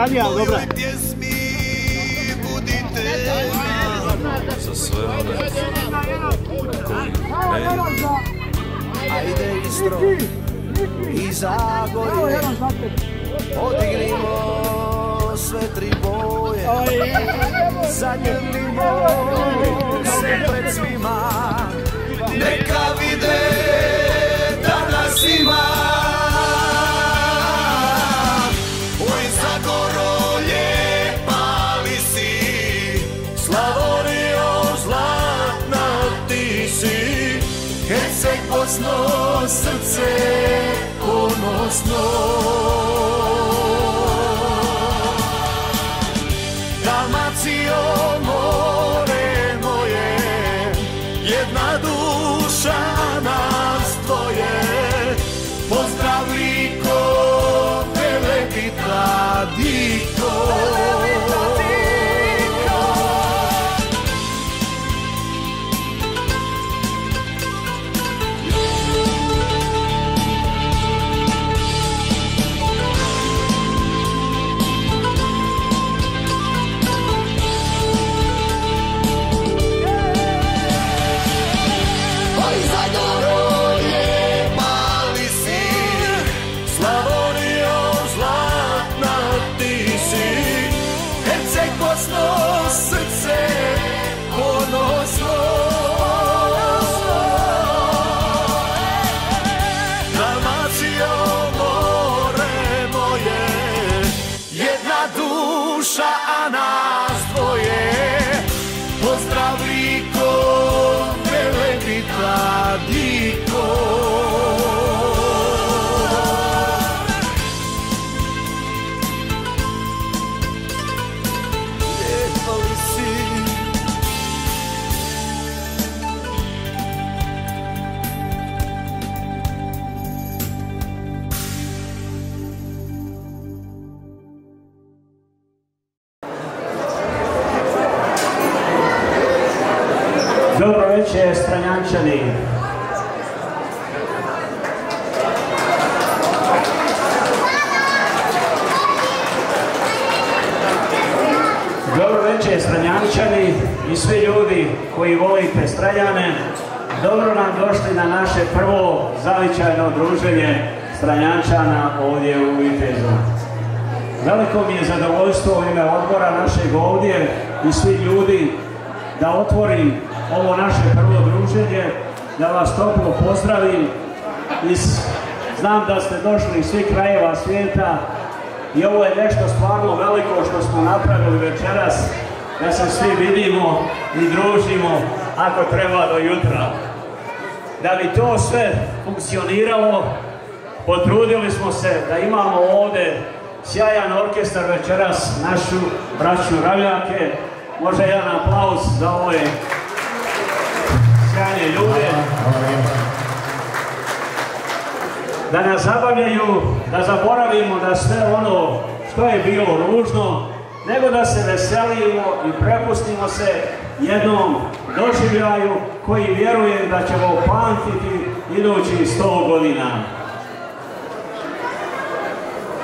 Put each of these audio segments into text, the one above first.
radija, dobra. budite za sve one koji ne Ajde Istro. I Zagorje, odignimo sve tri boje, zagrlimo se pred svima, neka vide da nas ima. seamos nosotros. Marčani i svi ljudi koji volite Stranjane, dobro nam došli na naše prvo zavičajno druženje Stranjančana ovdje u Vitezu. Veliko mi je zadovoljstvo u ime odbora našeg ovdje i svi ljudi da otvorim ovo naše prvo druženje, da vas toplo pozdravim. i znam da ste došli iz svih krajeva svijeta i ovo je nešto stvarno veliko što smo napravili večeras da se svi vidimo i družimo ako treba do jutra. Da bi to sve funkcioniralo, potrudili smo se da imamo ovdje sjajan orkestar večeras, našu braću Ravljake. Može jedan aplauz za ove sjajne ljude. Da nas zabavljaju, da zaboravimo da sve ono što je bilo ružno, nego da se veselimo i prepustimo se jednom doživljaju koji vjerujem da ćemo pamtiti idući sto godina.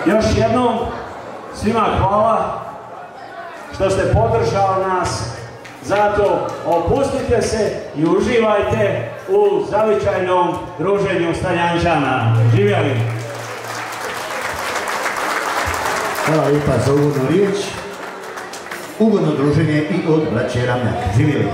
Još jednom svima hvala što ste podržali nas, zato opustite se i uživajte u zavičajnom druženju Stanjančana. Živjeli! Hvala lijepa za uvodnu riječ. Ugodno druženje i od braće Ramljak. Živjeli!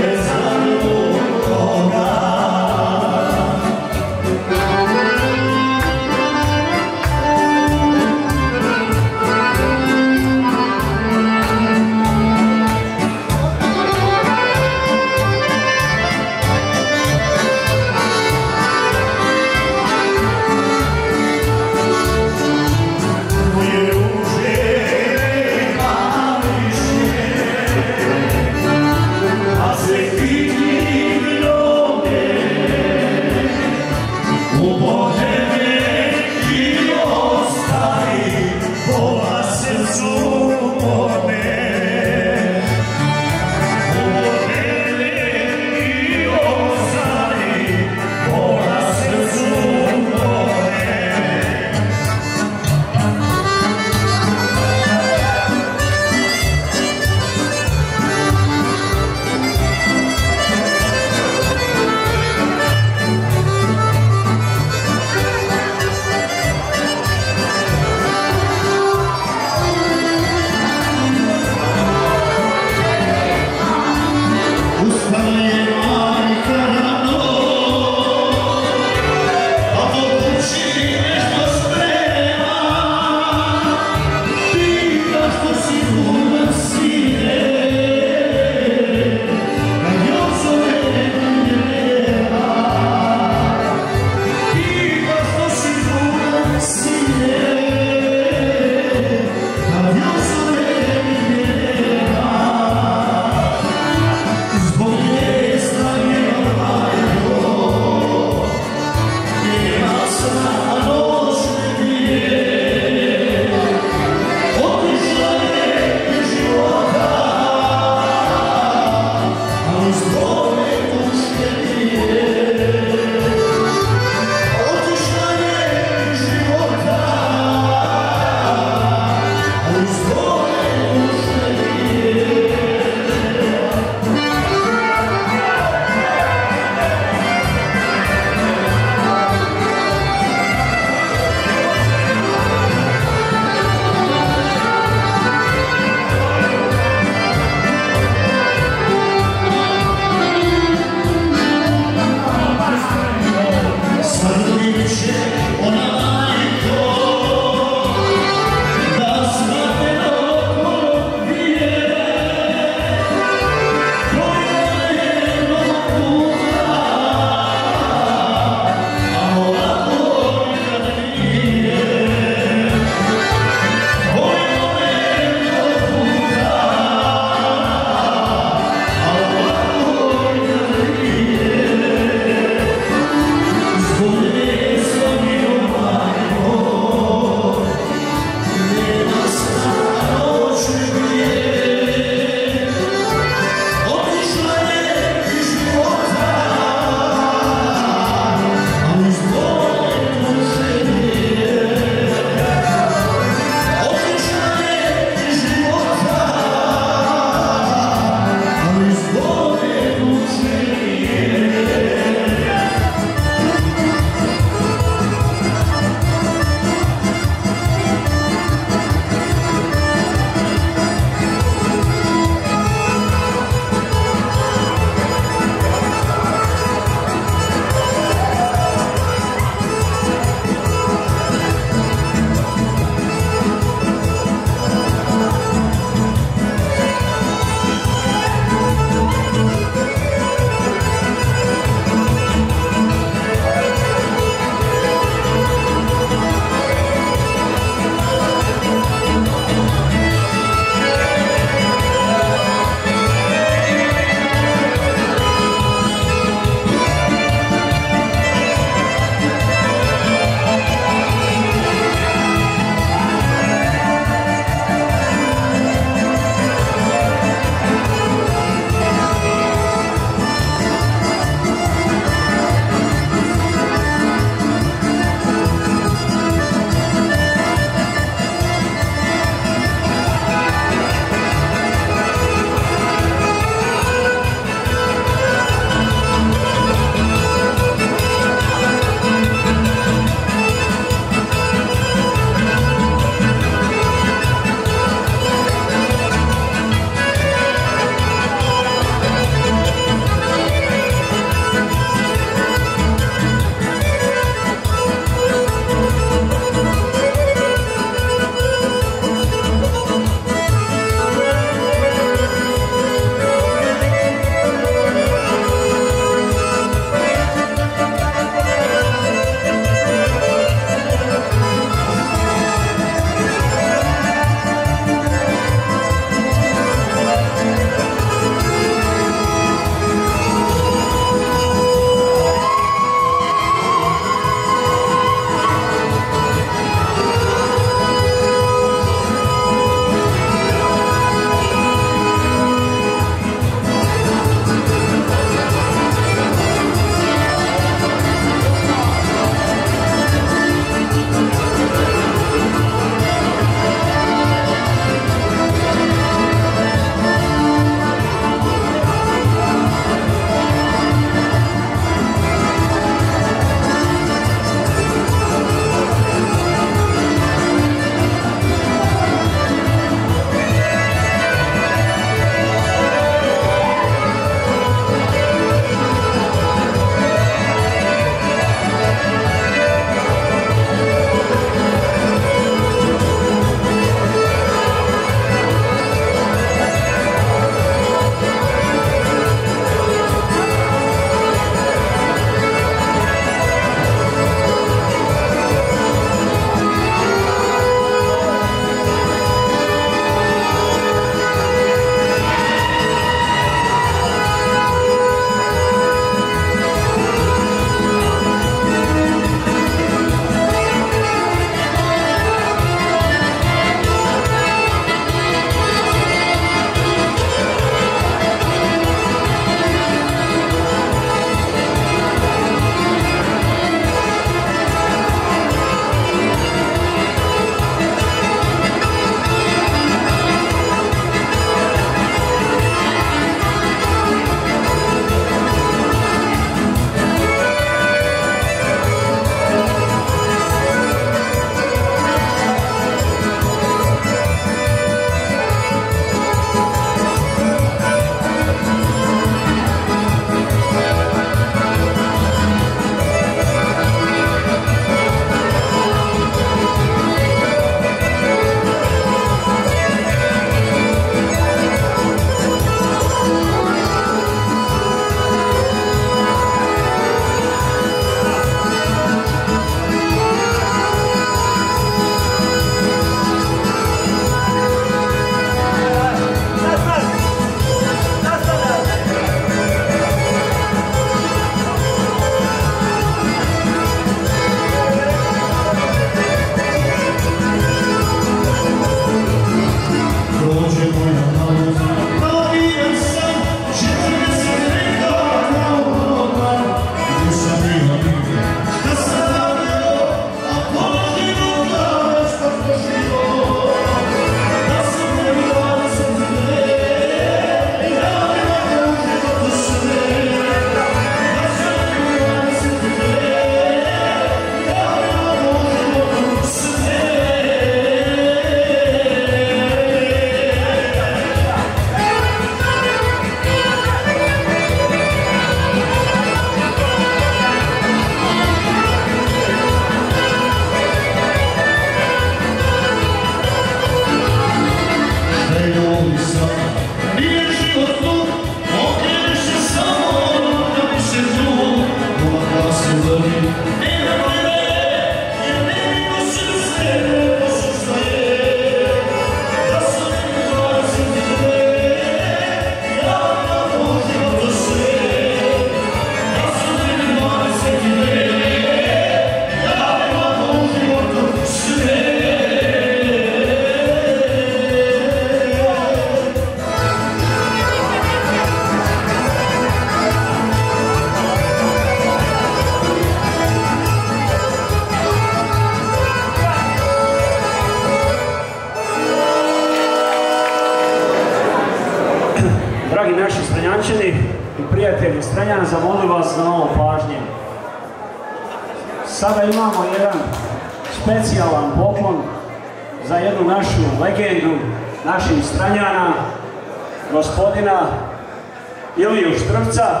Štrvca,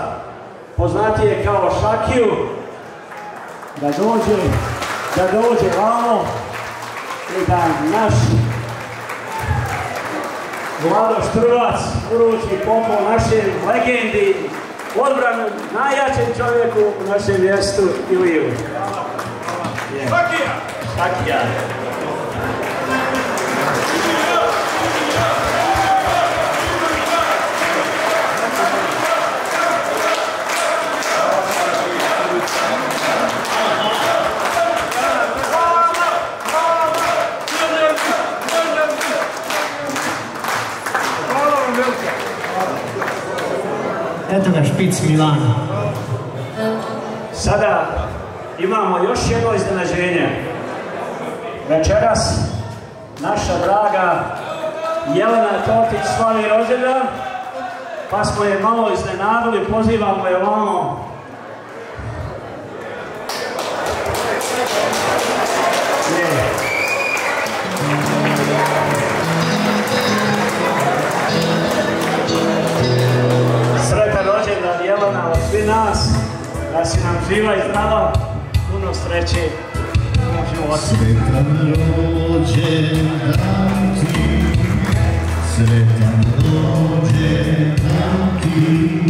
poznatije kao Šakiju, da dođe, da dođe vamo i da naš Vlado Štrvac uruči poklon našoj legendi, odbranu najjačem čovjeku u našem mjestu Iliju. Šakija! Šakija. Špic Milana. Sada imamo još jedno iznenađenje. Večeras naša draga Jelena Totić slavi rođendan, pa smo je malo iznenadili, pozivamo je ovamo. Svi nas, da si nam živa i zdrava, puno sreće, puno života. Sretan rođendan ti, sretan rođendan ti,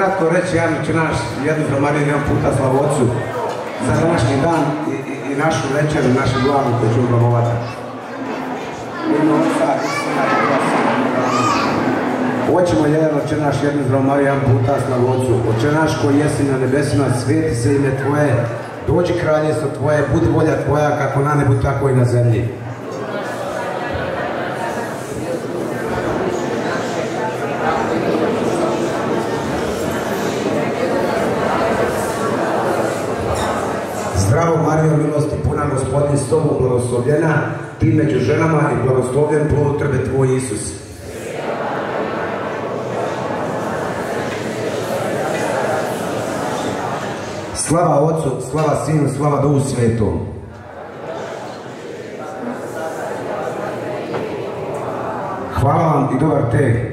kratko reći, ja ću naš jednu zromariju jedan puta Slavocu za današnji dan i, našu večer, našu glavu koju ćemo blamovati. U ime Otca i Sina i Duha Svetoga. Hoćemo jedan oče naš jednu zromariju jedan puta Slavocu. Oče naš koji jesi na nebesima, sveti se ime Tvoje, dođi kraljestvo Tvoje, budi volja Tvoja kako na nebu, tako i na zemlji. Gospodin s tobom blagoslovljena, ti među ženama i blagoslovljen plod utrbe tvoj Isus. Slava Otcu, slava Sinu, slava Duhu Svetom. Hvala vam i dobar tek.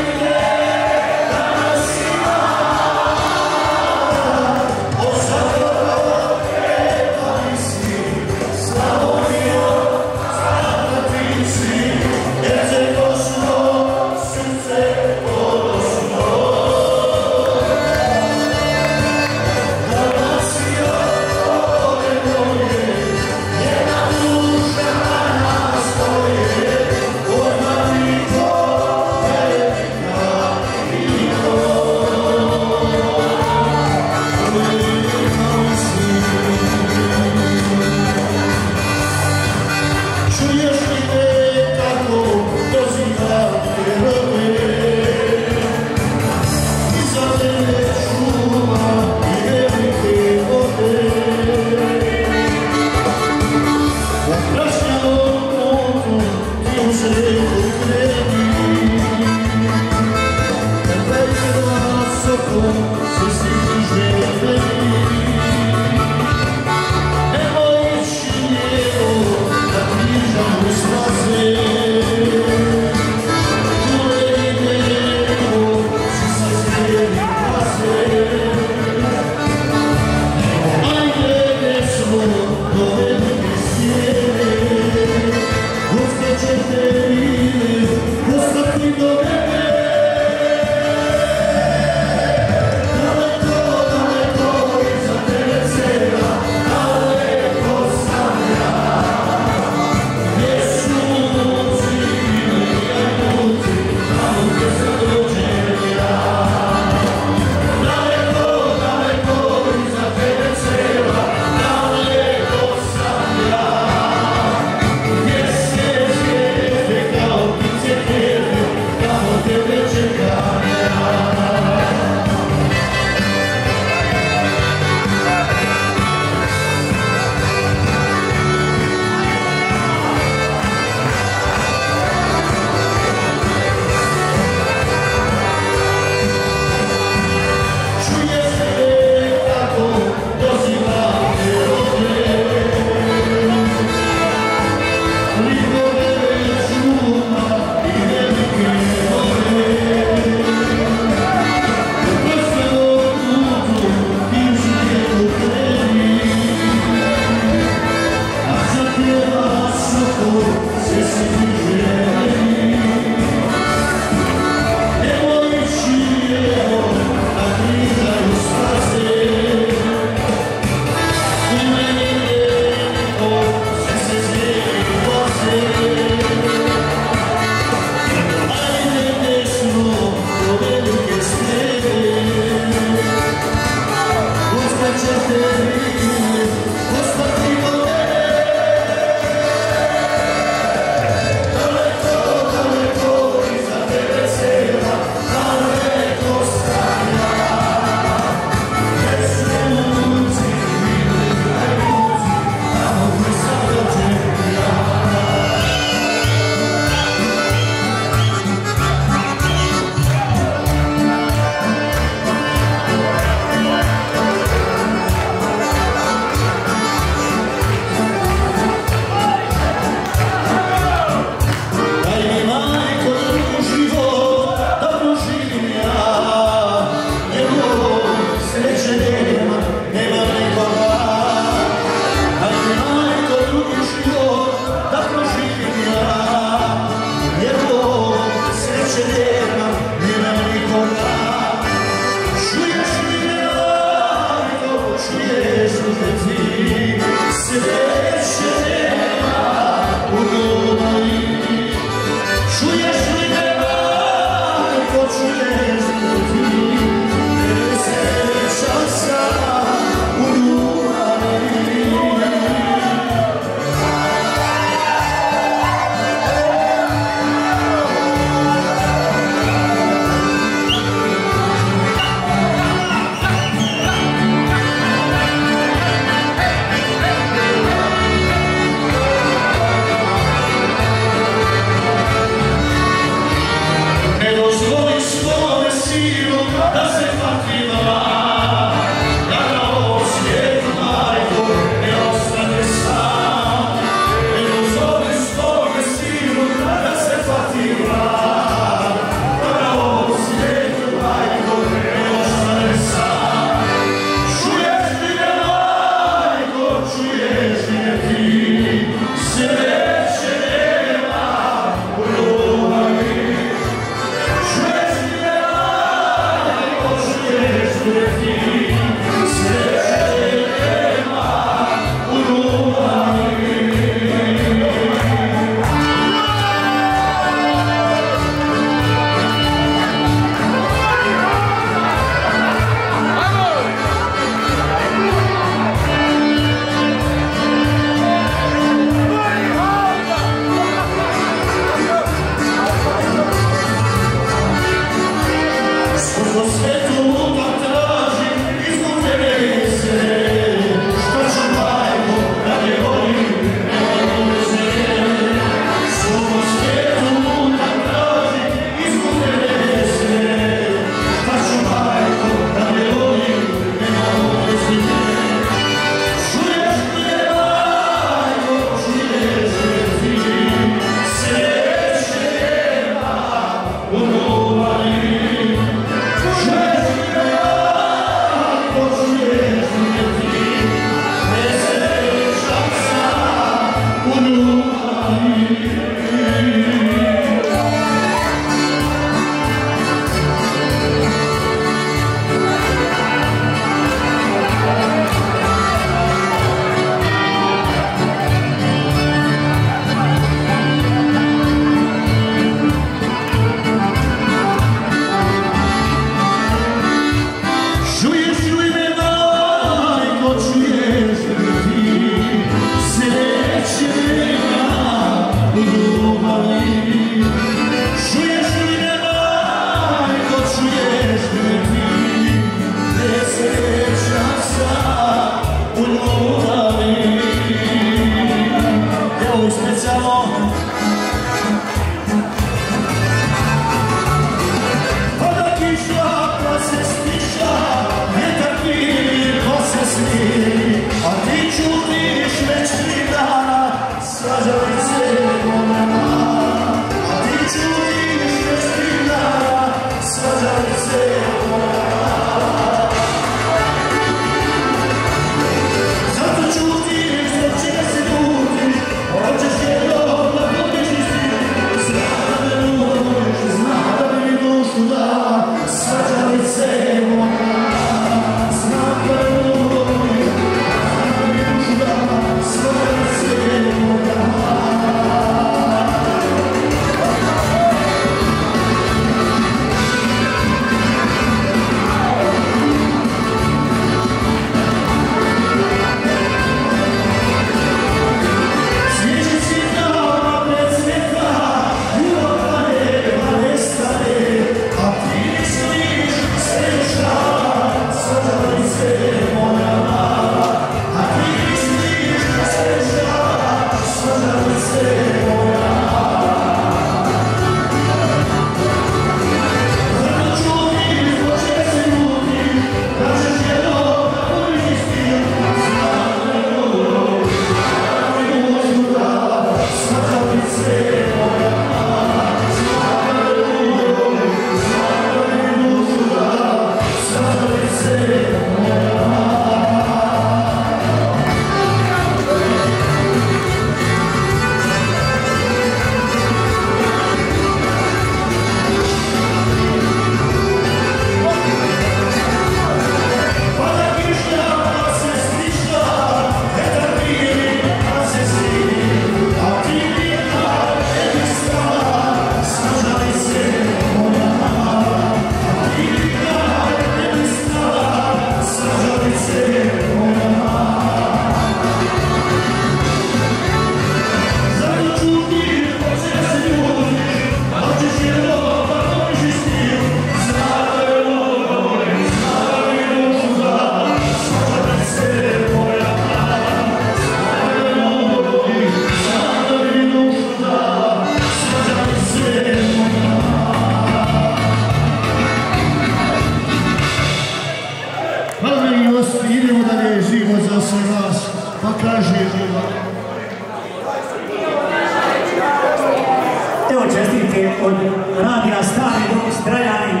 Evo čestitke od radija Stari Dom Strajani,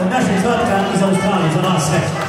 od našeg Zlatka iz Australije, za vas sve.